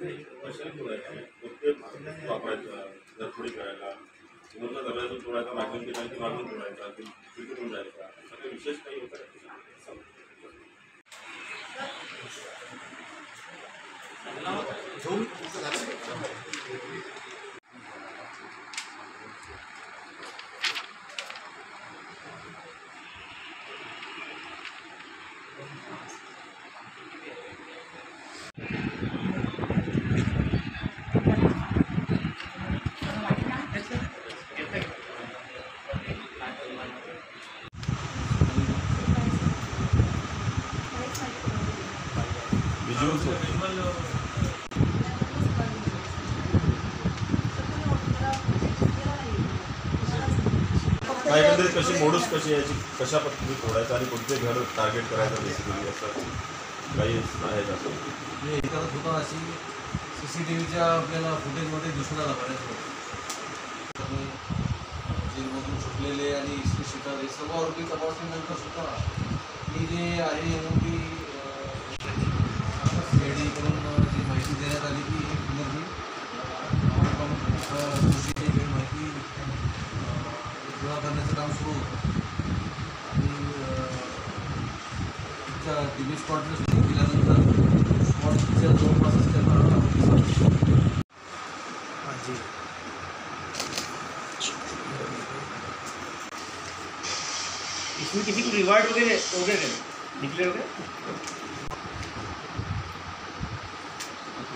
Machine तोडायची कोणते वापरायचं करायला समोरच्या दरवाजा तोडायचा मागून केला की मागून तोडायचा तिकडून जायचा असं विशेष काही होतं का? काय एकंदरीत कशी मोडूस कशी याची कशा पद्धतीने तोडायचं आणि कोणते घर टार्गेट करायचं बेसिकली असं काही आहे असं म्हणजे हे करत होता अशी सी सी टी व्हीच्या आपल्याला फुटेजमध्ये दिसून आला बऱ्याच वेळा. जेलमधून सुटलेले आणि इस्त्री शिकार हे सर्व आरोपी तपासणीनंतर सुद्धा ही जे आहे एम पी जी माहिती देण्यात आली की ही पुनर्वी आपण कृषीची माहिती गोळा करण्याचं काम सुरू होतं. आणि तुमच्या टी व्ही स्पॉटने सुरू केल्यानंतर स्पॉटच्या जवळपास असल्यामुळे इसमें किसी को रिवार्ड वगैरह वगैरह निकले वगैरह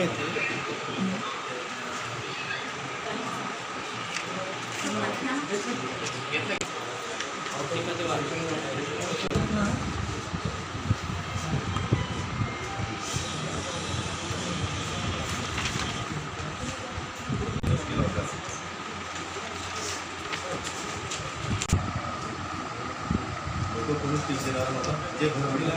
है तो पोलीस स्टेशनवर होता जे घरवडीला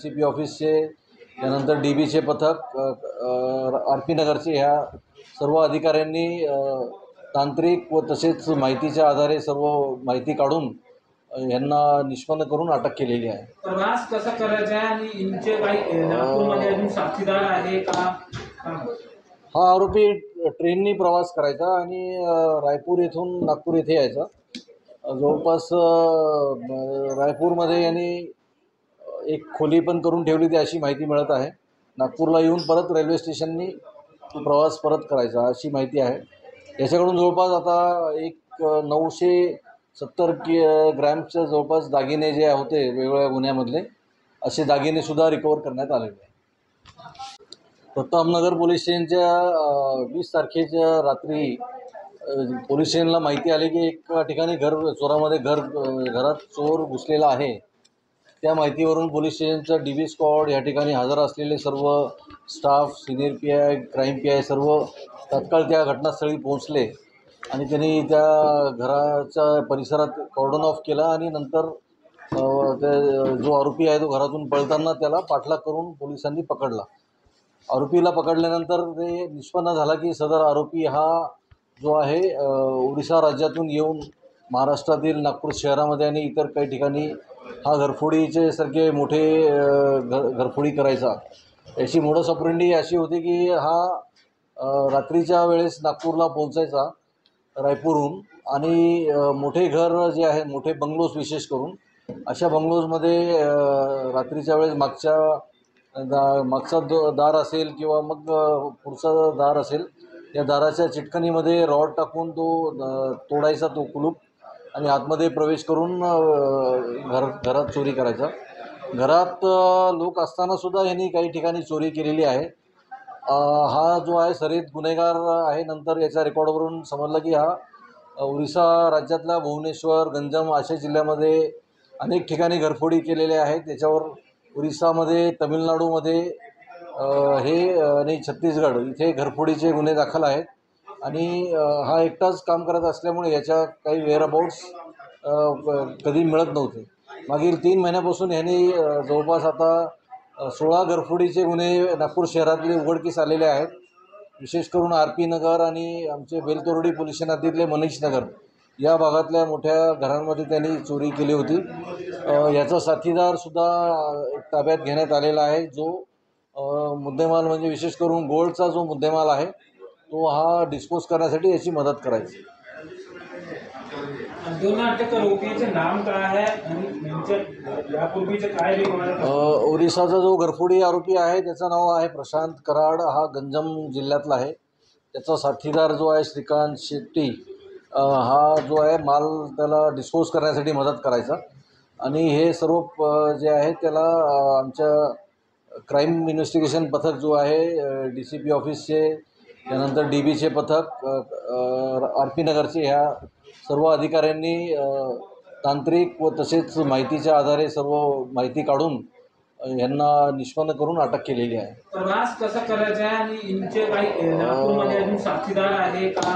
सी पी ऑफिसचे त्यानंतर डी बीचे पथक आर पी नगरचे ह्या सर्व अधिकाऱ्यांनी तांत्रिक व तसेच माहितीच्या आधारे सर्व माहिती काढून यांना निष्पन्न करून अटक केलेली आहे. प्रवास कसा करायचा आणि साथीदार आहे का? हा. हा आरोपी ट्रेननी प्रवास करायचा आणि रायपूर येथून नागपूर येथे यायचा. जवळपास रायपूरमध्ये यांनी एक खोली पण करून ठेवली ती अशी माहिती मिळत आहे. नागपूरला येऊन परत रेल्वे स्टेशननी तो प्रवास परत करायचा अशी माहिती आहे. याच्याकडून जवळपास आता एक नऊशे सत्तर कि ग्रॅमच्या जवळपास दागिने जे होते वेगवेगळ्या गुन्ह्यामधले असे दागिनेसुद्धा रिकवर करण्यात आलेले आहे प्रतापनगर पोलीस स्टेशनच्या वीस तारखेच्या रात्री पोलीस स्टेशनला माहिती आली की एका ठिकाणी घर चोरामध्ये घर घरात चोर घुसलेला आहे. त्या माहितीवरून पोलीस स्टेशनचा डी बी स्क्वॉड या ठिकाणी हजर असलेले सर्व staff senior P I crime P I सर्व तत्काळ त्या घटनास्थळी पोहोचले. आणि त्यांनी त्या घराच्या परिसरात कॉर्डन ऑफ केला आणि नंतर ते जो आरोपी आहे तो घरातून पळताना त्याला पाठलाग करून पोलिसांनी पकडला. आरोपीला पकडल्यानंतर ते निष्पन्न झाला की सदर आरोपी हा जो आहे ओडिसा राज्यातून येऊन महाराष्ट्रातील नागपूर शहरामध्ये आणि इतर काही ठिकाणी हा घरफोडीचे सारखे मोठे घर घरफोडी करायचा. याची मोडस ऑपरेंडी अशी होती की हा रात्रीच्या वेळेस नागपूरला पोहोचायचा रायपूरहून आणि मोठे घर जे आहे मोठे बंगलोज विशेष करून अशा बंगलोजमध्ये रात्रीच्या वेळेस मागच्या दा मागचा दो दार असेल किंवा मग पुढचा दार असेल या दाराच्या चिटकणीमध्ये रॉड टाकून तो तोडायचा तो कुलूप आणि आतमध्ये प्रवेश करून घर घरात चोरी करायचा. घरात लोक असताना सुद्धा यांनी काही ठिकाणी चोरी केलेली आहे. हा जो आहे सरित गुन्हेगार आहे. नंतर याच्या रेकॉर्डवरून समजलं की हा ओरिसा राज्यातल्या भुवनेश्वर गंजम अशा जिल्ह्यामध्ये अनेक ठिकाणी घरफोडी केलेल्या आहेत. त्याच्यावर ओरिसामध्ये तमिळनाडूमध्ये हे आणि छत्तीसगड इथे घरफोडीचे गुन्हे दाखल आहेत. आणि हा एकटाच काम करत असल्यामुळे याच्या काही वेअरअबाउट्स कधी मिळत नव्हते. मागील तीन महिन्यापासून ह्यांनी जवळपास आता सोळा घरफोडीचे गुन्हे नागपूर शहरातले उघडकीस आलेले आहेत. विशेष करून आर पी नगर आणि आमचे बेलतोरडी पोलीस स्टेशनातले मनीष नगर या भागातल्या मोठ्या घरांमध्ये त्यांनी चोरी केली होती. याचा साथीदारसुद्धा ताब्यात घेण्यात आलेला आहे जो मुद्देमाल म्हणजे विशेष करून गोल्डचा जो मुद्देमाल आहे तो हा डिस्पोज करण्यासाठी याची मदत करायची. ओरिसाचा जो घरफोडी आरोपी आहे त्याचं नाव आहे प्रशांत कराड. हा गंजम जिल्ह्यातला आहे. त्याचा साथीदार जो आहे श्रीकांत शेट्टी हा जो आहे माल त्याला डिस्पोज करण्यासाठी मदत करायचा. आणि हे सर्व जे आहे त्याला आमच्या क्राईम इन्व्हेस्टिगेशन पथक जो आहे डी सी पी ऑफिसचे त्यानंतर डी बीचे पथक आर पी नगरचे ह्या सर्व अधिकाऱ्यांनी तांत्रिक व तसेच माहितीच्या आधारे सर्व माहिती काढून यांना निष्पन्न करून अटक केलेली आहे. प्रवास कसा करायचा आहे? आणि इनचे काही नागपूरमध्ये अजून साथीदार आहे का?